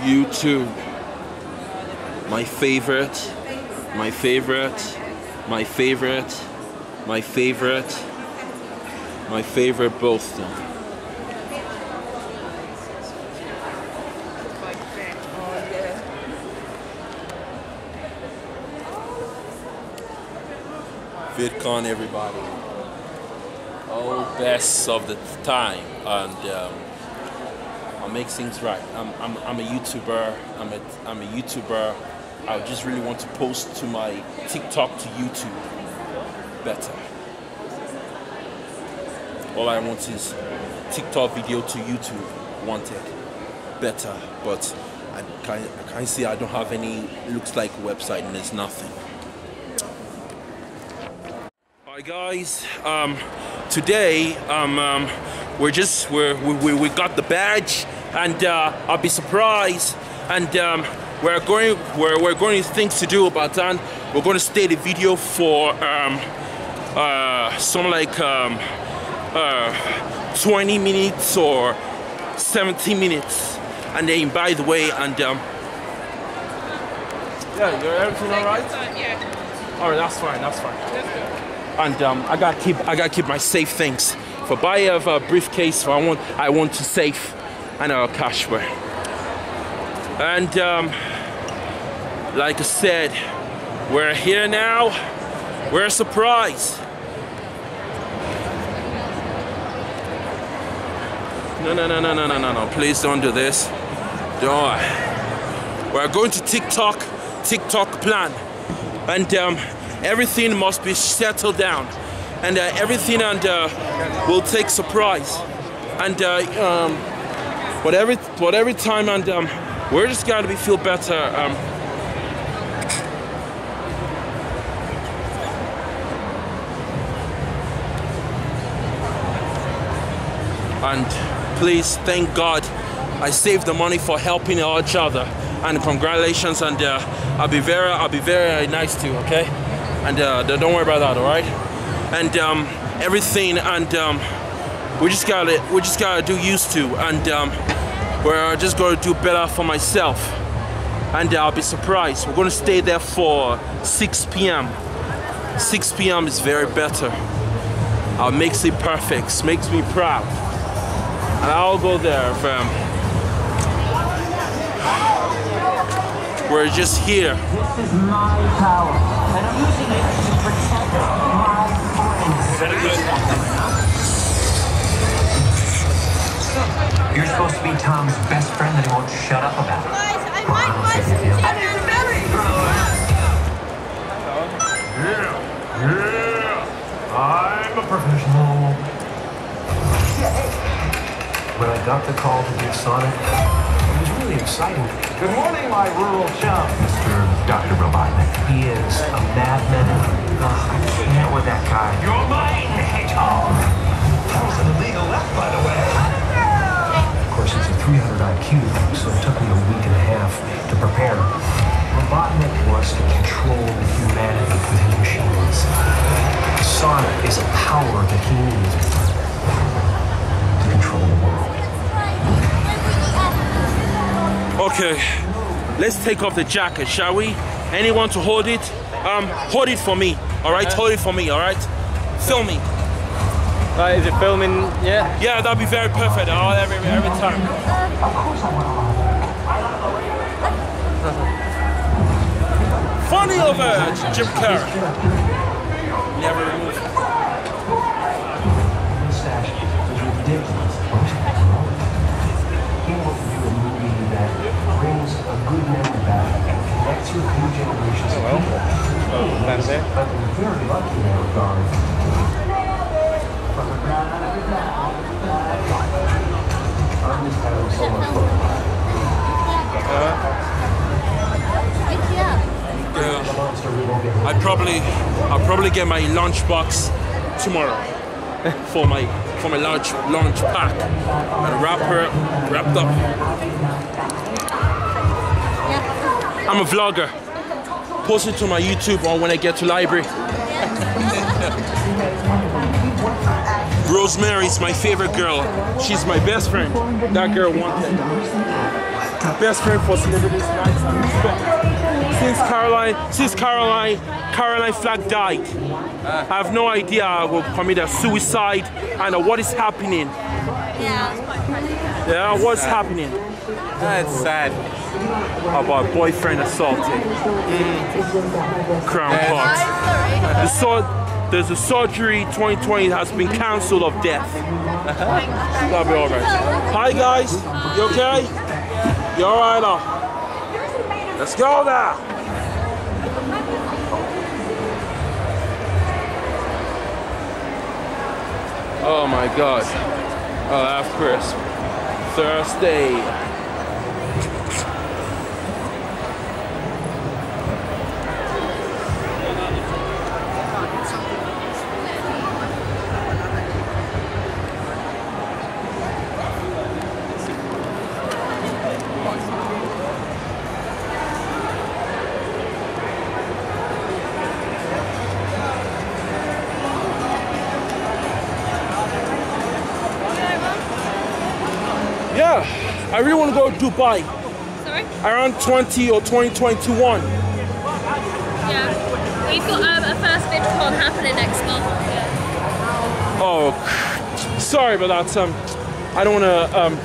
YouTube. My favorite, my favorite, my favorite, my favorite, my favorite both them. VidCon, everybody. Oh, best of the time, and um, I'll make things right. I'm, I'm, I'm a YouTuber. I'm a, I'm a YouTuber. I just really want to post to my TikTok to YouTube better. All I want is TikTok video to YouTube wanted better, but I can't, I can't see I don't have any. Looks like website and there's nothing. Hi guys, um, today um, um, we're just we're, we, we got the badge and uh, I'll be surprised and um, we're going we're, we're going to things to do about that. We're going to stay the video for um, uh, some like um, uh, 20 minutes or 17 minutes and then by the way and um, yeah, you're everything all right? Yeah. All right, that's fine. That's fine and um, I gotta keep I gotta keep my safe things. For buy of a uh, briefcase, I want I want to safe and our cash for. And um, like I said, we're here now. We're a surprise. No, no, no, no, no, no, no, no. Please don't do this. Don't. We're going to TikTok, TikTok plan. And um, everything must be settled down and uh, everything and uh, will take surprise and uh, um, whatever whatever time and um, we're just gotta be feel better um, and please thank God I saved the money for helping each other. And congratulations and uh, I'll be very I'll be very nice to you okay? And uh, don't worry about that all right? And um, everything and um, we just gotta we just gotta do used to and um, we're just gonna do better for myself. And uh, I'll be surprised. We're gonna stay there for 6 p.m 6 p.m is very better. Uh, makes it perfect. Makes me proud. And I'll go there fam. We're just here. This is my power, and I'm using it to protect my friends. To be Tom's best friend that he won't shut up about. Guys, I might buy some Yeah, yeah. I'm a professional. When I got the call to do Sonic, it was really exciting. Good morning, my rural chum. Mr. Dr. Robotnik. He is a madman. Ugh, I can't with that guy. You're mine, Hedgehog. That was an illegal left, by the way. It's a 300 IQ, so it took me a week and a half to prepare. Robotnik wants to control humanity with his machines. Sonic is a power that he needs to control the world. Okay, let's take off the jacket, shall we? Anyone to hold it? Um, hold it for me, all right? Hold it for me, all right? Film me. Right, is it filming? Yeah. Yeah, that'd be very perfect. All every every time. Funny over uh, Jim Carrey. Never remove. it. mustache is ridiculous. He wants to do a movie that brings a good memory back and connects with new generations of people. Oh, that's it. I've been very lucky in that regard. Yeah. I probably I'll probably get my lunch box tomorrow for my for my lunch lunch pack and wrap her wrapped up. I'm a vlogger. Post it to my YouTube or when I get to library. Rosemary's my favorite girl. She's my best friend. That girl wanted. best friend for celebrities night. Since Caroline, since Caroline, Caroline Flack died, I have no idea I will commit a suicide and what is happening. Yeah, it's quite. Yeah, what's happening? That's sad. About boyfriend assaulted. Mm. Crown I'm Court. The sur- there's a surgery 2020 has been cancelled of death. That'll be alright. Hi guys, you okay? You alright now? Let's go now. Oh my god. Oh, that's crisp. Thursday. Yeah, I really want to go to Dubai Sorry? around 20 or 2021. Yeah. We've got um, a first VidCon happening next month. Oh, sorry about that. Um, I don't want to. Um,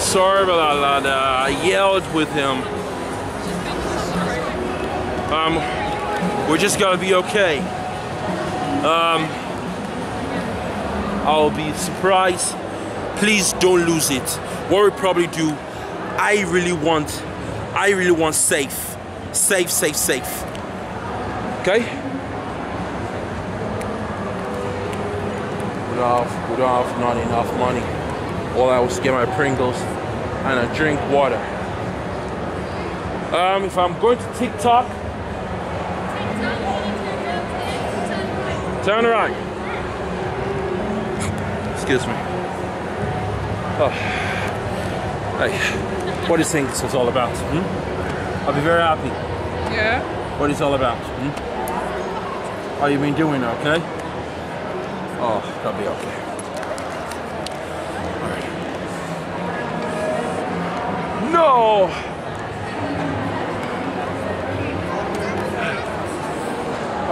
sorry about that, lad. Uh, I yelled with him. Um, we're just gonna be okay. Um, I'll be surprised. Please don't lose it. What we probably do, I really want, I really want safe, safe, safe, safe. Okay. We don't have, we don't have not enough money. All I was get my Pringles and I drink water. Um, if I'm going to TikTok, turn around. Excuse me. Oh. Hey, what do you think this is all about? Hmm? I'll be very happy. Yeah. What is all about? Hmm? How you been doing? Okay. Oh, that'll be okay. Alright. No.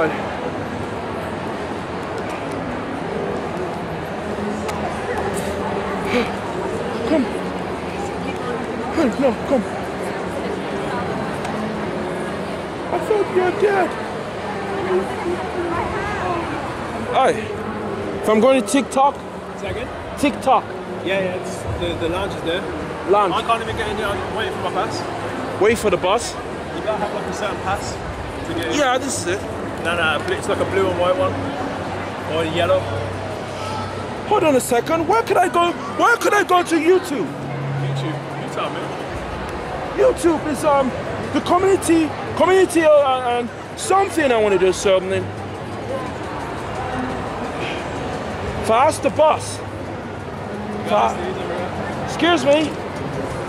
Alright. Come. Hey, no, come. I thought you were dead. Hey, if I'm going to TikTok, Second? TikTok, Yeah, yeah, it's, the, the lounge is there. Lounge. I can't even get in there. I'm waiting for my pass. wait for the bus. You gotta have like a certain pass to get in. Yeah, this is it. No, no, it's like a blue and white one. Or yellow. Hold on a second. Where could I go? Where could I go to YouTube? YouTube. You tell me. YouTube is um the community, community uh, and something I want to do something. Fast the bus. Fa- Excuse me.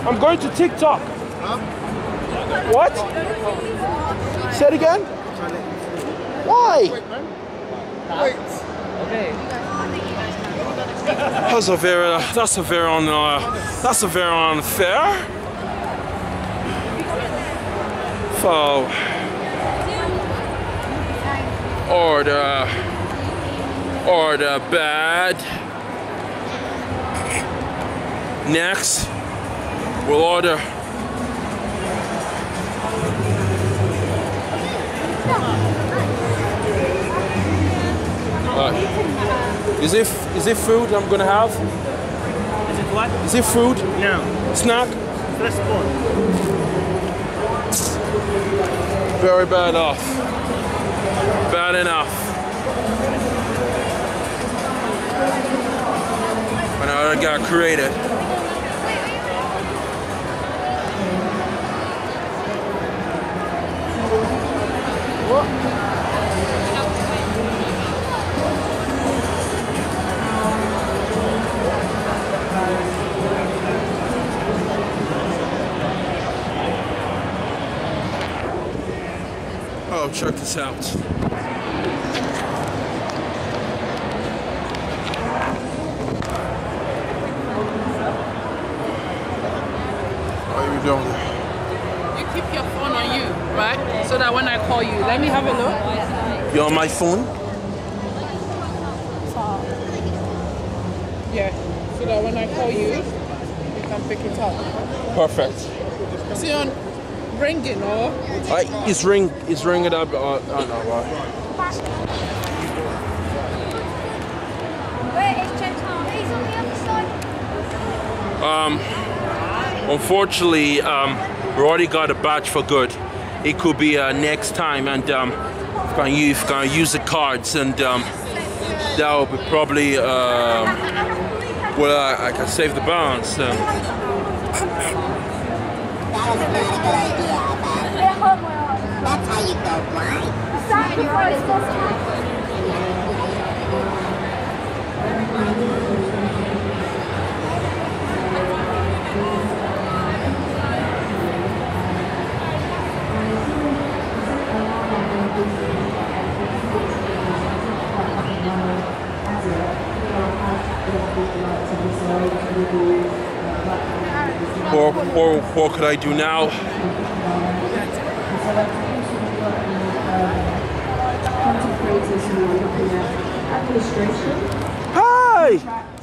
I'm going to TikTok. What? Say it again. Why? That's a very, that's a very, un, uh, that's a very unfair. For order, order bad. Next, we'll order. Is it is it food I'm gonna have? Is it what? Is it food? No. Snack? First one. Very bad off. Bad enough. I got created. Oh, check this out. so that when I call you, let me have a look. You're on my phone? Yeah, so that when I call you, you can pick it up. Perfect. See on ringing or Uh, it's ring, it's ringing up. Uh, no, Where is James Harvey? He's on the other side. unfortunately, um, we already got a batch for good. It could be uh, next time, and um, can you can use the cards, and um, that will be probably um, well, I, I can save the balance. Um, That's how you go blind. This time. what, could I do now? Hi.